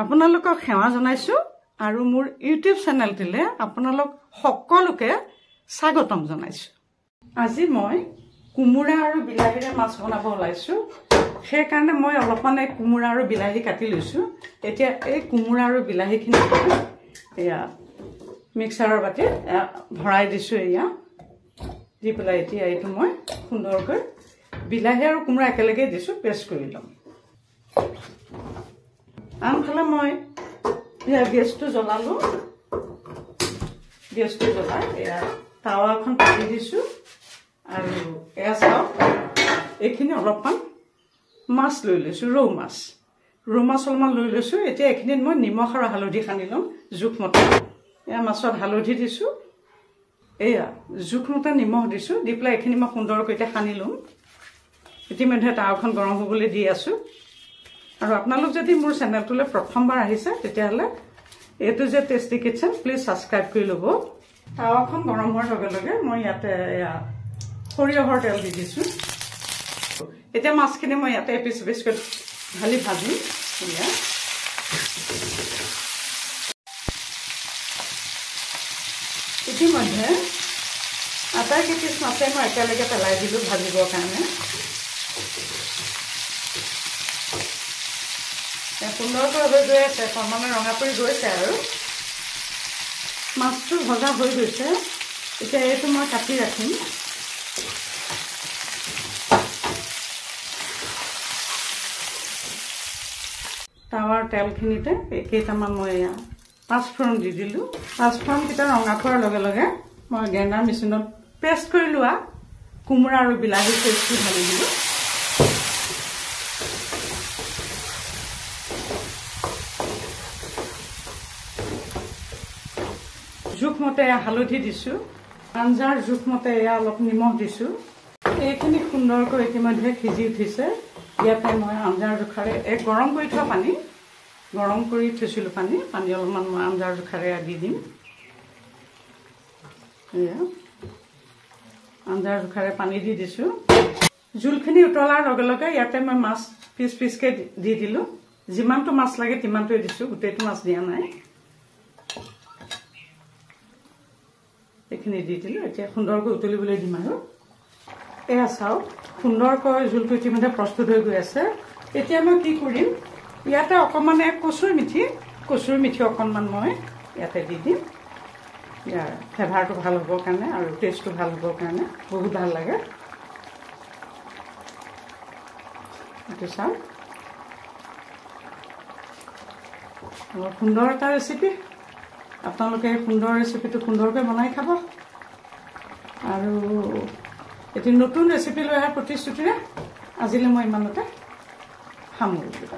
আপোনালোকক সেৱা জনাইছোঁ আৰু মোৰ ইউটিউব চেনেলটিলৈ আপোনালোক সকলোকে স্বাগতম জনাইছোঁ। আজি মই কোমোৰা আৰু বিলাহীৰে মাছ বনাব ওলাইছোঁ। সেইকাৰণে মই অলপমান এই কোমোৰা আৰু বিলাহী কাটি লৈছোঁ। এতিয়া এই কোমোৰা আৰু বিলাহীখিনি এয়া মিক্সাৰৰ বাতিত ভৰাই দিছোঁ এয়া। দি পেলাই এতিয়া এইটো মই সুন্দৰকৈ বিলাহী আৰু কোমোৰা একেলগে দিছোঁ পেষ্ট কৰি ল'ম। আনফালে মই। গেছটো জ্বলালোঁ। গেছটো জ্বলাই এয়া টাৱা এখন পাতি দিছোঁ আৰু এয়া চাওক এইখিনি অলপমান মাছ লৈ লৈছোঁ ৰৌ মাছ। ৰৌ মাছ অলপমান লৈ লৈছোঁ। এতিয়া এইখিনিত মই নিমখ আৰু হালধি সানি ল'ম জোখমতে এয়া মাছত হালধি দিছোঁ। এয়া জোখমতে নিমখ দিছোঁ। দি পেলাই এইখিনি মই সুন্দৰকৈ এতিয়া সানি ল'ম। ইতিমধ্যে টাৱাখন গৰম হ'বলৈ দি আছোঁ। আৰু আপোনালোক যদি মোৰ চেনেলটোলৈ প্ৰথমবাৰ আহিছে তেতিয়াহ'লে এইটো যে টেষ্টি কিটচেন প্লিজ ছাবস্ক্ৰাইব কৰি ল'ব। টাৱাখন গৰম হোৱাৰ লগে লগে মই ইয়াতে সৰিয়হৰ তেল দি দিছোঁ। এতিয়া মাছখিনি মই ইয়াতে এপিচ এপিচকৈ ঢালি ভাজিম এয়া ইতিমধ্যে আটাইকেইপিচ মাছে মই একেলগে পেলাই দিলোঁ ভাজিবৰ কাৰণে। সুন্দৰকৈ হৈ গৈ আছে ক্ৰমান্বয়ে ৰঙা পৰি গৈছে আৰু। মাছটো ভজা হৈ গৈছে। এতিয়া এইটো মই কাটি ৰাখিম। টাৱাৰ তেলখিনিতে কেইটামান মই এয়া পাঁচফোৰণ দি দিলোঁ। পাঁচফোৰণকেইটা ৰঙা পোৱাৰ লগে লগে মই গ্ৰেণ্ডাৰ মেচিনত পেষ্ট কৰি লোৱা। কোমোৰা আৰু বিলাহী পেষ্টটো ঢালি দিলোঁ। জোখমতে হালধি দিছোঁ আঞ্জাৰ জোখমতে এয়া অলপ নিমখ দিছোঁ। এইখিনি সুন্দৰকৈ ইতিমধ্যে সিজি উঠিছে। ইয়াতে মই আঞ্জাৰ জোখাৰে এক গৰম কৰি থোৱা পানী গৰম কৰি থৈছিলোঁ পানী। পানী অলপমান মই আঞ্জাৰ জোখাৰে দি দিম। এয়া আঞ্জাৰ জোখাৰে পানী দি দিছোঁ। জোলখিনি উতলাৰ লগে লগে ইয়াতে মই মাছ পিচ পিচকৈ দি দিলোঁ। যিমানটো মাছ লাগে তিমানটোৱে দিছোঁ গোটেইটো মাছ দিয়া নাই। এইখিনি দি দিলোঁ এতিয়া সুন্দৰকৈ উতলিবলৈ দিম আৰু। এয়া চাওক সুন্দৰকৈ জোলটো ইতিমধ্যে প্ৰস্তুত হৈ গৈ আছে। এতিয়া মই কি কৰিম ইয়াতে অকণমান কচুৰ মিঠি কচুৰ মিঠি অকণমান মই ইয়াতে দি দিম। ইয়াৰ ফ্লেভাৰটো ভাল হ'বৰ কাৰণে আৰু টেষ্টটো ভাল হ'বৰ কাৰণে বহুত ভাল লাগে। এইটো চাওক। সুন্দৰ এটা ৰেচিপি আপোনালোকে সুন্দৰ ৰেচিপিটো সুন্দৰকৈ বনাই খাব। আৰু এটি নতুন ৰেচিপি লৈ অহাৰ প্ৰতিশ্ৰুতিৰে আজিলৈ মই ইমানতে সামৰিছোঁ